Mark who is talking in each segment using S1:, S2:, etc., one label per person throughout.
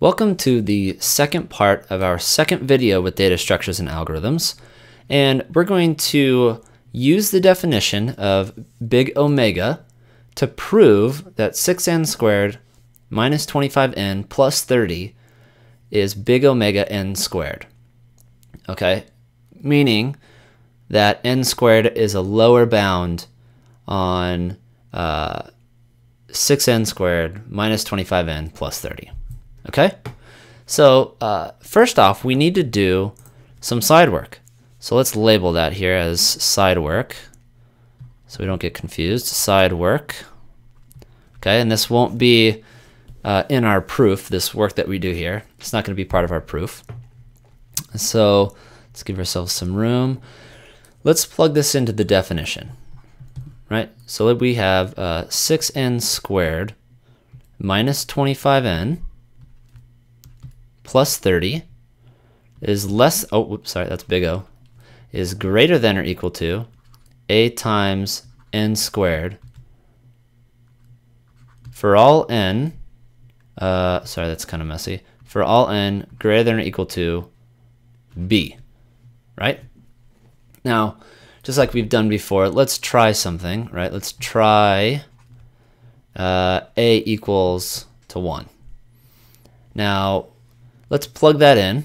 S1: Welcome to the second part of our second video with data structures and algorithms. And we're going to use the definition of big omega to prove that 6n squared minus 25n plus 30 is big omega n squared. Okay, meaning that n squared is a lower bound on uh, 6n squared minus 25n plus 30. Okay? So uh, first off, we need to do some side work. So let's label that here as side work so we don't get confused. Side work. Okay, and this won't be uh, in our proof, this work that we do here. It's not going to be part of our proof. So let's give ourselves some room. Let's plug this into the definition, right? So we have uh, 6n squared minus 25n plus 30 is less, oh, whoops, sorry, that's big O, is greater than or equal to a times n squared for all n, uh, sorry, that's kind of messy, for all n greater than or equal to b, right? Now, just like we've done before, let's try something, right? Let's try uh, a equals to 1. Now, Let's plug that in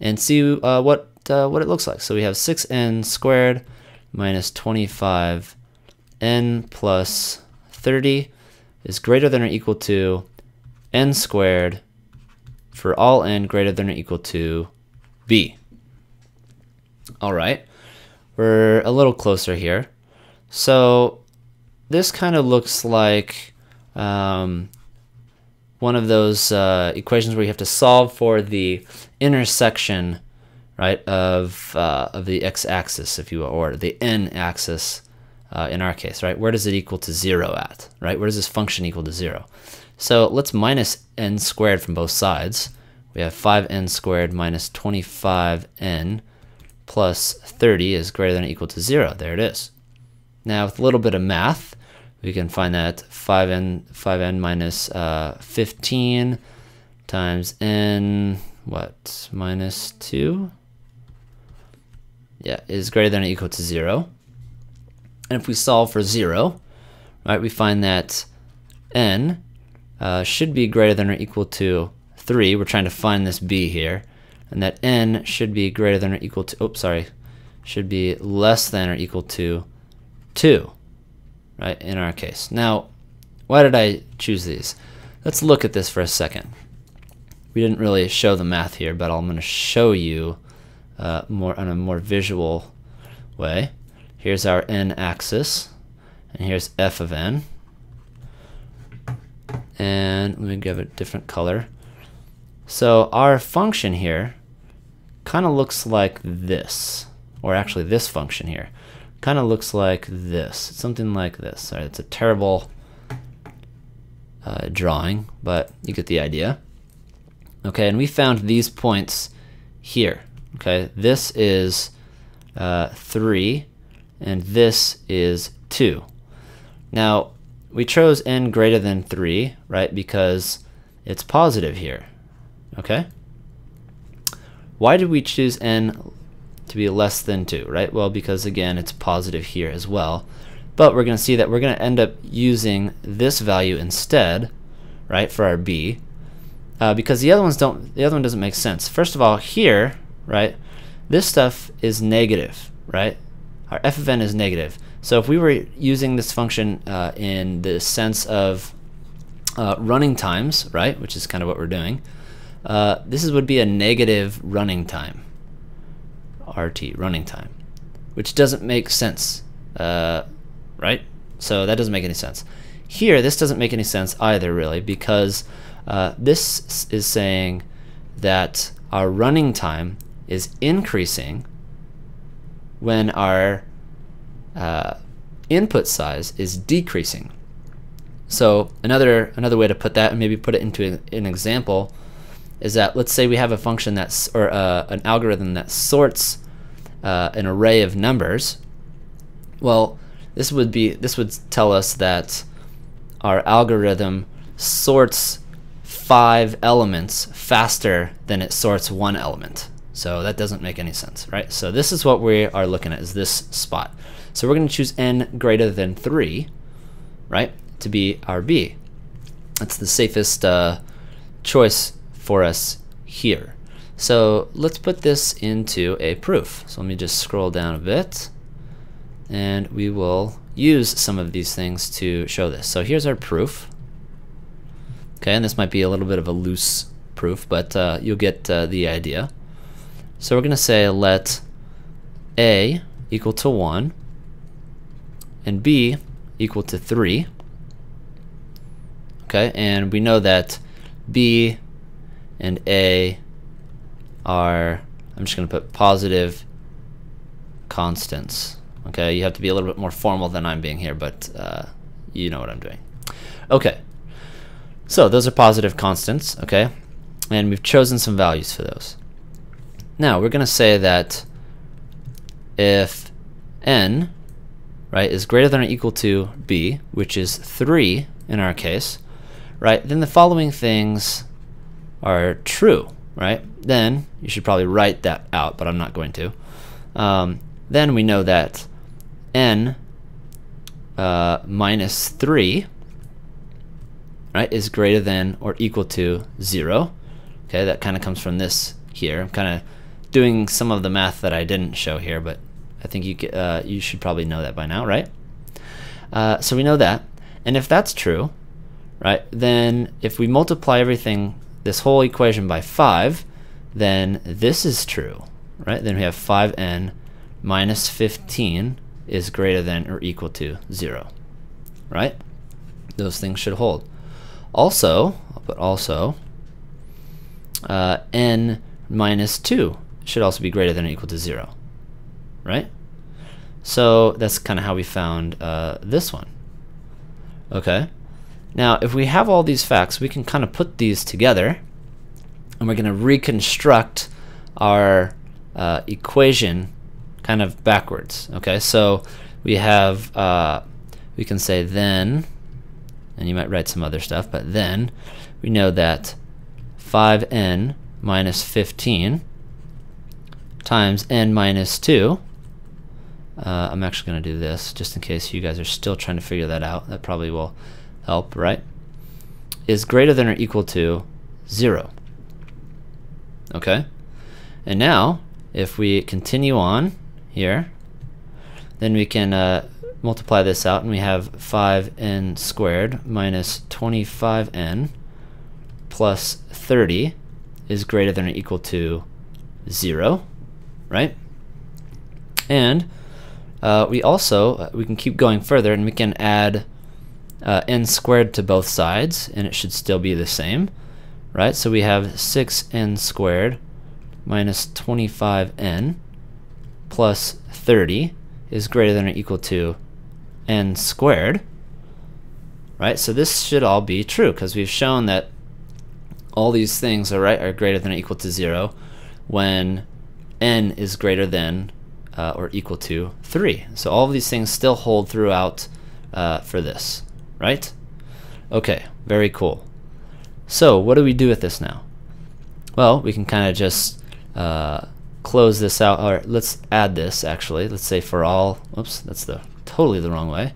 S1: and see uh, what, uh, what it looks like. So we have 6n squared minus 25n plus 30 is greater than or equal to n squared for all n greater than or equal to b. All right, we're a little closer here. So this kind of looks like um, one of those uh, equations where you have to solve for the intersection, right, of uh, of the x-axis, if you will, or the n-axis uh, in our case, right? Where does it equal to zero at, right? Where does this function equal to zero? So let's minus n squared from both sides. We have 5n squared minus 25n plus 30 is greater than or equal to zero. There it is. Now with a little bit of math, we can find that 5n 5n minus, uh, 15 times n what minus 2 yeah is greater than or equal to 0 and if we solve for 0 right we find that n uh, should be greater than or equal to 3 we're trying to find this b here. And that n should be greater than or equal to oops sorry should be less than or equal to 2 right, in our case. Now, why did I choose these? Let's look at this for a second. We didn't really show the math here, but I'm going to show you uh, more on a more visual way. Here's our n-axis, and here's f of n. And let me give it a different color. So our function here kind of looks like this, or actually this function here kind of looks like this. Something like this. Sorry, it's a terrible uh, drawing, but you get the idea. Okay, and we found these points here. Okay, this is uh, 3, and this is 2. Now, we chose n greater than 3, right, because it's positive here. Okay? Why did we choose n to be less than 2, right? Well, because again, it's positive here as well. But we're going to see that we're going to end up using this value instead, right, for our b, uh, because the other ones don't. The other one doesn't make sense. First of all, here, right, this stuff is negative, right? Our f of n is negative. So if we were using this function uh, in the sense of uh, running times, right, which is kind of what we're doing, uh, this is, would be a negative running time, RT, running time, which doesn't make sense, uh, right? So that doesn't make any sense. Here, this doesn't make any sense either, really, because uh, this is saying that our running time is increasing when our uh, input size is decreasing. So another another way to put that, and maybe put it into an example, is that let's say we have a function that's or uh, an algorithm that sorts uh, an array of numbers. Well, this would be this would tell us that our algorithm sorts five elements faster than it sorts one element. So that doesn't make any sense, right? So this is what we are looking at, is this spot. So we're going to choose n greater than 3, right, to be our b. That's the safest uh, choice for us here. So let's put this into a proof. So let me just scroll down a bit and we will use some of these things to show this. So here's our proof. Okay, and this might be a little bit of a loose proof, but uh, you'll get uh, the idea. So we're going to say let a equal to 1 and b equal to 3. Okay, and we know that b and a are, I'm just going to put positive constants. Okay, you have to be a little bit more formal than I'm being here, but uh, you know what I'm doing. Okay, so those are positive constants, okay? And we've chosen some values for those. Now, we're going to say that if n, right, is greater than or equal to b, which is 3 in our case, right, then the following things are true, right? Then, you should probably write that out, but I'm not going to. Um, then we know that n uh, minus 3 right, is greater than or equal to 0. Okay, that kind of comes from this here. I'm kind of doing some of the math that I didn't show here, but I think you, uh, you should probably know that by now, right? Uh, so we know that. And if that's true, right, then if we multiply everything, this whole equation by 5, then this is true, right? Then we have 5n minus 15 is greater than or equal to 0, right? Those things should hold. Also, I'll put also, uh, n minus 2 should also be greater than or equal to 0, right? So that's kind of how we found uh, this one. Okay. Now, if we have all these facts, we can kind of put these together, and we're going to reconstruct our uh, equation kind of backwards. Okay, so we have, uh, we can say then, and you might write some other stuff, but then we know that 5n minus 15 times n minus 2, uh, I'm actually going to do this just in case you guys are still trying to figure that out. That probably will help, right? Is greater than or equal to 0. Okay? And now, if we continue on here, then we can uh, multiply this out and we have 5n squared minus 25n plus 30 is greater than or equal to 0, right? And uh, we also, uh, we can keep going further and we can add uh, n squared to both sides and it should still be the same, right? So we have 6n squared minus 25n plus 30 is greater than or equal to n squared, right? So this should all be true because we've shown that all these things are right are greater than or equal to 0 when n is greater than uh, or equal to 3. So all of these things still hold throughout uh, for this, right? Okay, very cool. So what do we do with this now? Well, we can kind of just uh, close this out, or let's add this actually. Let's say for all, oops, that's the totally the wrong way.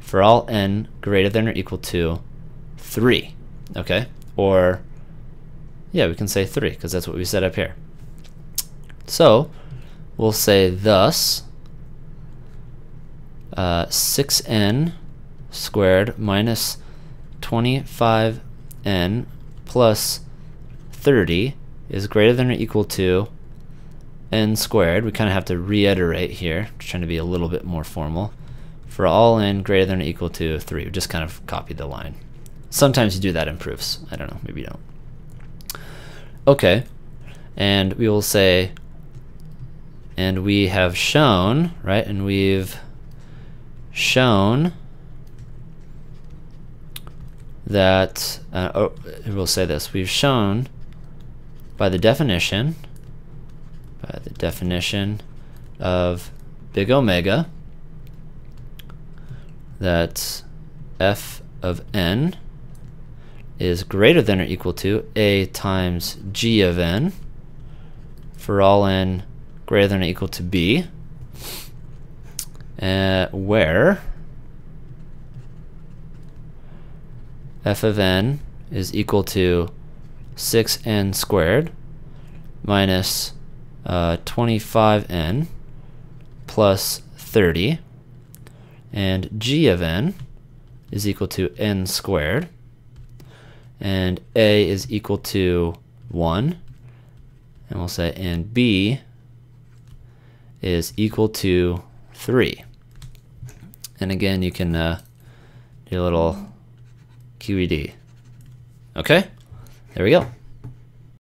S1: For all n greater than or equal to 3, okay? Or, yeah, we can say 3, because that's what we set up here. So, we'll say thus, uh, 6n squared minus 25n plus 30 is greater than or equal to n squared, we kind of have to reiterate here, trying to be a little bit more formal, for all n greater than or equal to 3. We just kind of copied the line. Sometimes you do that in proofs. I don't know, maybe you don't. Okay, and we will say, and we have shown, right, and we've shown that, uh, oh, we'll say this, we've shown by the definition by the definition of big omega that f of n is greater than or equal to a times g of n for all n greater than or equal to b, uh, where f of n is equal to 6n squared minus uh, 25n plus 30 and g of n is equal to n squared. And a is equal to 1 and we'll say and b is equal to 3 and again you can uh, do a little QED okay? There we go